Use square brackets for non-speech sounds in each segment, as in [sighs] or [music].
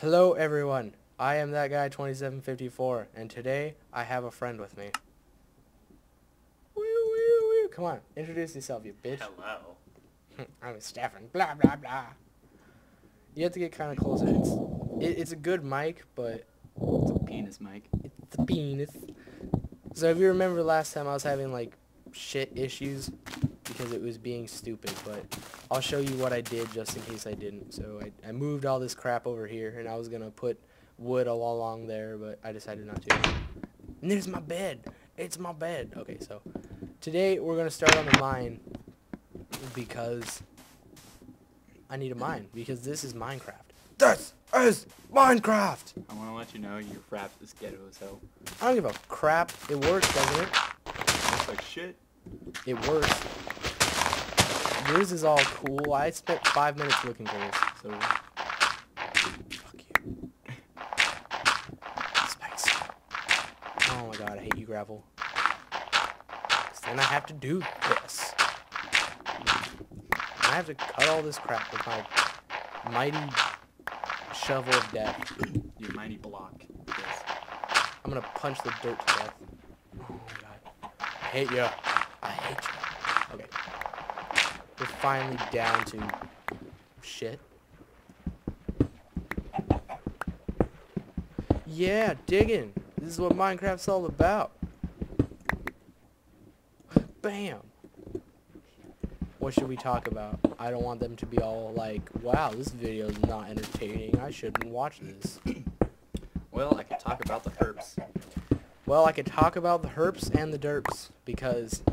Hello everyone, I am that guy 2754 and today I have a friend with me. Woo, woo, woo. Come on, introduce yourself you bitch. Hello. [laughs] I'm Stefan, blah blah blah. You have to get kind of closer. It's, it, it's a good mic, but It's a penis mic. it's a penis. So if you remember last time I was having like shit issues because it was being stupid, but I'll show you what I did just in case I didn't. So I, I moved all this crap over here and I was going to put wood all along there, but I decided not to. And there's my bed. It's my bed. Okay, so today we're going to start on the mine because I need a mine because this is Minecraft. This is Minecraft! I want to let you know your rap is ghetto as hell. I don't give a crap. It works, doesn't it? Like shit. It works. Yours is all cool. I spent five minutes looking for this, so fuck you. Spice. Oh my god, I hate you, gravel. 'Cause then I have to do this. I have to cut all this crap with my mighty shovel of death. Your mighty block. Yes. I'm gonna punch the dirt to death. Oh my god. I hate you. I hate you. Okay. We're finally down to shit. Yeah, digging. This is what Minecraft's all about. Bam. What should we talk about? I don't want them to be all like, wow, this video is not entertaining. I shouldn't watch this. Well, I could talk about the herbs. Well, I could talk about the herps and the derps because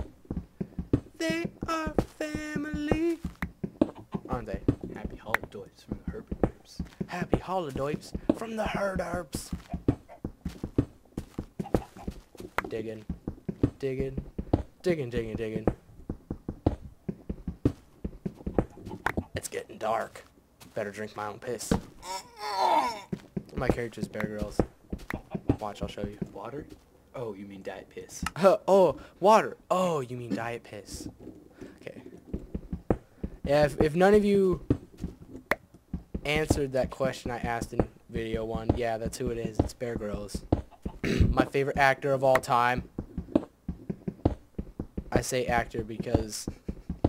they are family, aren't they? Happy holidays from the herb and herbs. Happy holidays from the herd herps. Digging, digging, digging, digging, digging. It's getting dark. Better drink my own piss. My character's Bear Grylls. Watch, I'll show you. Water? Oh, you mean diet piss. [laughs] oh, water. Oh, you mean diet piss. Okay. Yeah, if, if none of you answered that question I asked in video one, yeah, that's who it is. It's Bear Grylls. [clears throat] My favorite actor of all time. I say actor because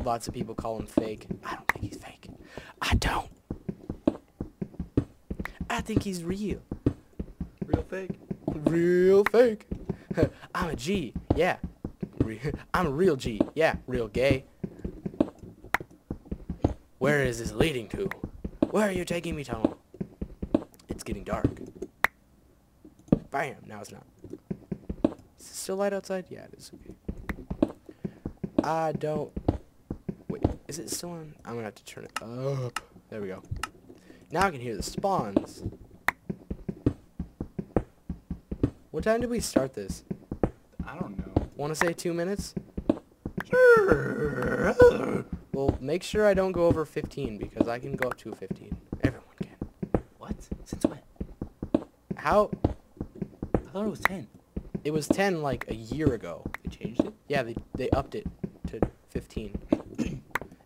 lots of people call him fake. I don't think he's fake. I don't. I think he's real. Real fake? Real fake. [laughs] I'm a G. Yeah. [laughs] I'm a real G. Yeah. Real gay. Where is this leading to? Where are you taking me, Tom? It's getting dark. Bam. Now it's not. Is it still light outside? Yeah, it is. Okay. I don't... Wait. Is it still on? I'm to have to turn it up. There we go. Now I can hear the spawns. What time did we start this? I don't know. Want to say two minutes? Sure. Well, make sure I don't go over 15 because I can go up to 15. Everyone can. What? Since when? How? I thought it was 10. It was 10 like a year ago. They changed it? Yeah, they, they upped it to 15.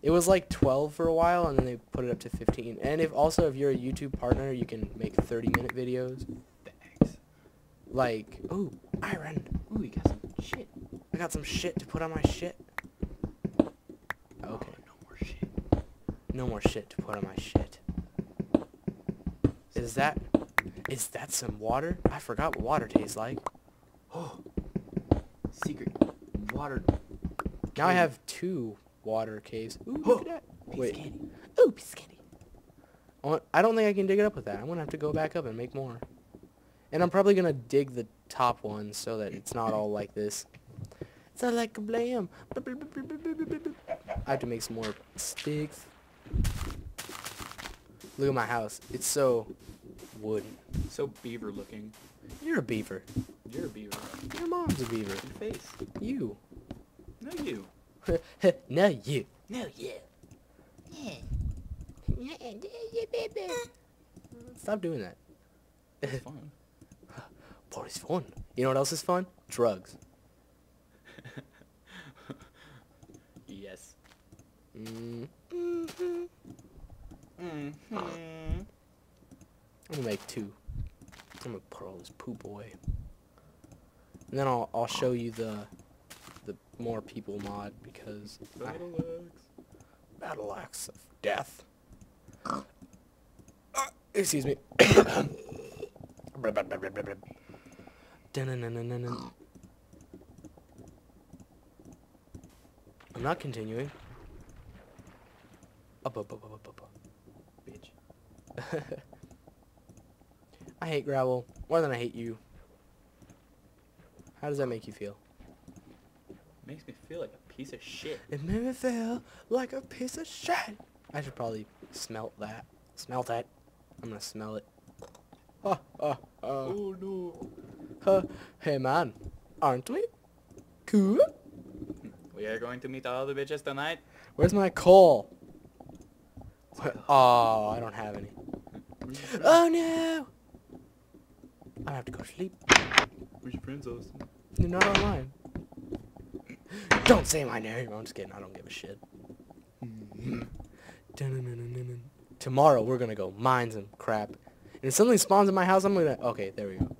it was like 12 for a while and then they put it up to 15. And if also if you're a YouTube partner, you can make 30 minute videos. Thanks. Like, ooh, iron. Ooh, you got some shit. I got some shit to put on my shit. Oh, no more shit. No more shit to put on my shit. Is that... Is that some water? I forgot what water tastes like. Oh. [gasps] Secret water. Now I have two water caves. Ooh, Oh, look at [gasps] that. piece of Wait. candy. Ooh, piece of candy. I don't think I can dig it up with that. I'm going to have to go back up and make more. And I'm probably going to dig the top one so that it's not all like this. It's not like a blam. I have to make some more sticks. Look at my house. It's so wooden. So beaver looking. You're a beaver. You're a beaver. Your mom's a beaver. Your face. You. No, you. [laughs] no, you. No, you. [laughs] Stop doing that. It's fun. It's fun. You know what else is fun? Drugs. [laughs] yes. Mm. hmm Mm-hmm. I'm gonna make two. I'm gonna put all this poop away. And then I'll I'll show you the the more people mod because Battle axe. battle axe of death. Uh, excuse me. [coughs] I'm not continuing. Up, up, up, up, up, up, Bitch. [laughs] I hate gravel more than I hate you. How does that make you feel? Makes me feel like a piece of shit. It made me feel like a piece of shit. I should probably smelt that. Smelt that. I'm gonna smell it. Oh, oh, oh. Oh no. Huh. Hey man, aren't we? Cool. We are going to meet all the bitches tonight. Where's my coal? Where- oh, I don't have any. [laughs] Oh no! I have to go to sleep. Where's your friends, Austin? You're not online. Don't say my name. I'm just kidding. I don't give a shit. [laughs] Tomorrow we're gonna go mine some crap. And if something spawns in my house, I'm gonna. Okay, there we go.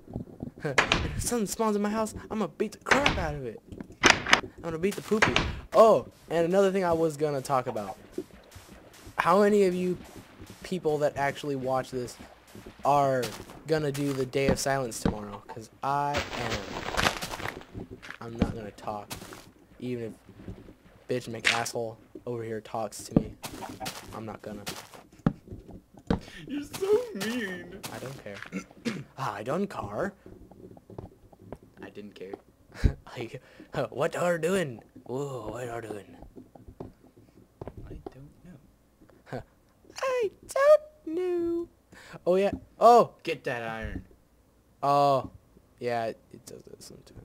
If [laughs] something spawns in my house, I'm gonna beat the crap out of it. I'm gonna beat the poopy. Oh, and another thing I was gonna talk about. How many of you people that actually watch this are gonna do the Day of Silence tomorrow? Cause I am. I'm not gonna talk, even if bitch McAsshole over here talks to me. I'm not gonna. You're so mean. I don't care. [clears throat] Ah, I don't care. Didn't care. [laughs] like, what are doing? Whoa, what are doing? I don't know. I don't know. Oh yeah. Oh. Get that iron. Oh. Yeah, it, it does that sometimes.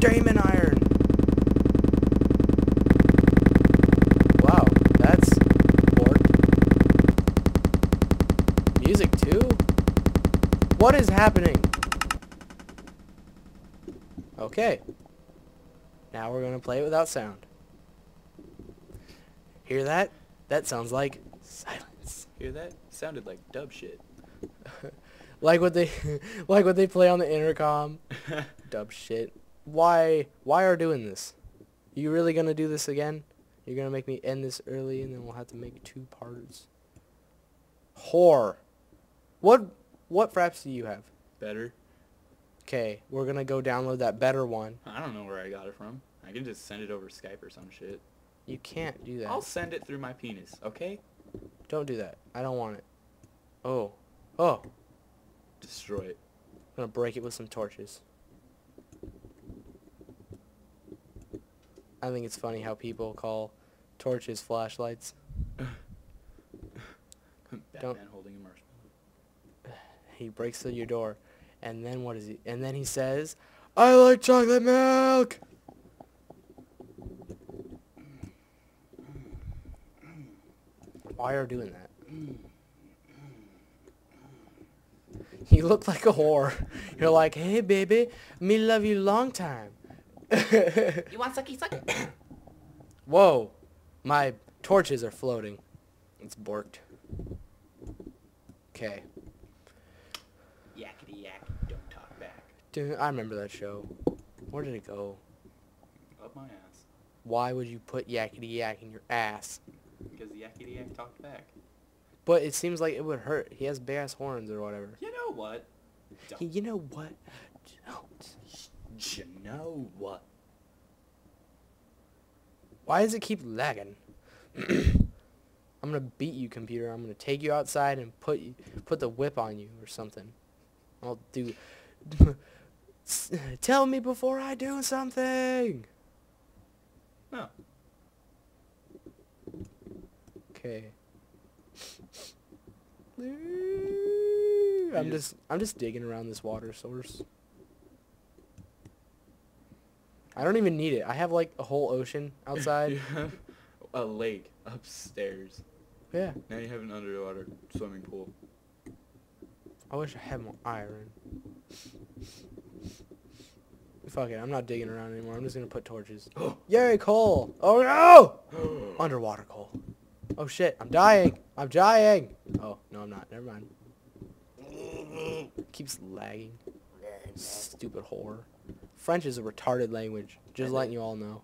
Diamond iron. Wow, that's worked. Music too. What is happening? Okay. Now we're gonna play it without sound. Hear that? That sounds like silence. Hear that? Sounded like dub shit. [laughs] Like what they [laughs] like what they play on the intercom. [laughs] Dub shit. Why why are doing this? You really gonna do this again? You're gonna make me end this early and then we'll have to make two parts. Whore. What what fraps do you have? Better. Okay, we're gonna go download that better one. I don't know where I got it from. I can just send it over Skype or some shit. You can't do that. I'll send it through my penis, okay? Don't do that. I don't want it. Oh. Oh. Destroy it. I'm gonna break it with some torches. I think it's funny how people call torches flashlights. [laughs] Batman holding a marshmallow. [sighs] He breaks through your door, and then what is he? And then he says, "I like chocolate milk." Why are you doing that? You look like a whore. You're like, "Hey, baby, me love you long time." [laughs] You want sucky sucky? Whoa, my torches are floating. It's borked. Okay. Yakety yak, don't talk back. Dude, I remember that show. Where did it go? Up my ass. Why would you put yakety yak in your ass? Because yakety yak talked back. But it seems like it would hurt. He has big ass horns or whatever. You know what? He- you know what? Don't. You know what? Why does it keep lagging? [clears throat] I'm gonna beat you, computer. I'm gonna take you outside and put you, put the whip on you or something. I'll do. Tell me before I do something. No. Okay. I'm just I'm just digging around this water source. I don't even need it. I have like a whole ocean outside. [laughs] you have a lake upstairs. yeah. Now you have an underwater swimming pool. I wish I had more iron. Fuck it, I'm not digging around anymore. I'm just gonna put torches. [gasps] Yay, coal! Oh no! [gasps] Underwater coal. Oh shit, I'm dying! I'm dying! Oh, no, I'm not. Never mind. Keeps lagging. Stupid whore. French is a retarded language. Just letting you all know.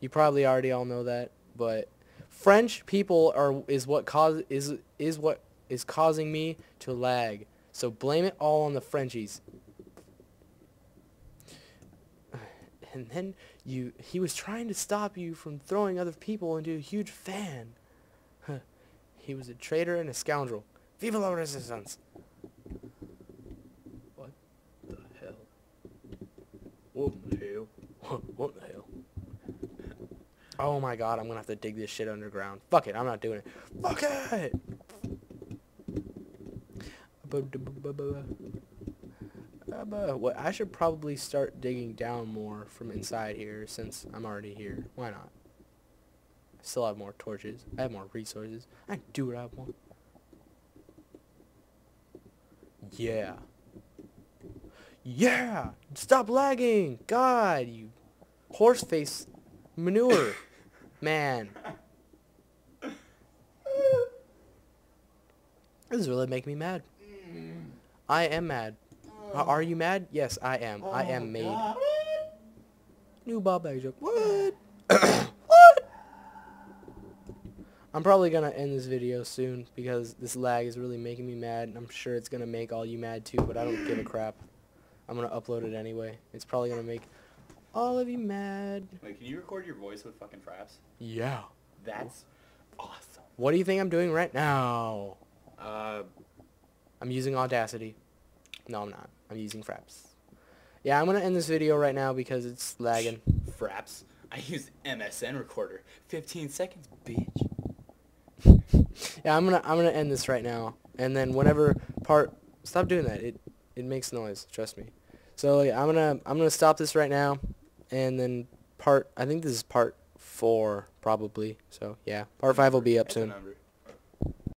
You probably already all know that, but French people are is what cause is is what is causing me to lag. So blame it all on the Frenchies. And then you he was trying to stop you from throwing other people into a huge fan. Huh. He was a traitor and a scoundrel. Vive la resistance. What the hell? What the hell? what the hell? Oh my god, I'm gonna have to dig this shit underground. Fuck it, I'm not doing it. Fuck it! What, I should probably start digging down more from inside here since I'm already here. Why not? I still have more torches. I have more resources. I can do what I want. Yeah. Yeah! Stop lagging! God, you horse face manure. [laughs] Man. This is really making me mad. Mm. I am mad. Uh, Are you mad? Yes, I am. I am made. New Bob Bag joke. What? what? [coughs] [coughs] I'm probably gonna end this video soon because this lag is really making me mad and I'm sure it's gonna make all you mad too, but I don't give a crap. I'm gonna upload it anyway. It's probably gonna make all of you mad. Wait, can you record your voice with fucking fraps? Yeah. That's awesome. What do you think I'm doing right now? Uh, I'm using Audacity. No, I'm not. I'm using Fraps. Yeah, I'm gonna end this video right now because it's lagging. fraps. I use MSN recorder. 15 seconds, bitch. [laughs] Yeah, I'm gonna I'm gonna end this right now, and then whenever part stop doing that. It it makes noise. Trust me. So yeah, I'm gonna I'm gonna stop this right now, and then part I think this is part four probably. So yeah, part five will be up soon.